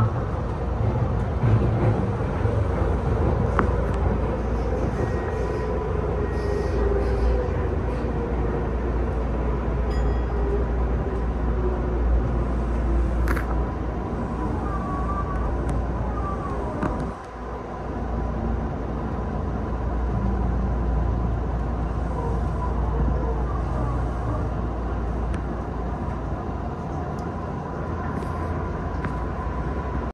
now.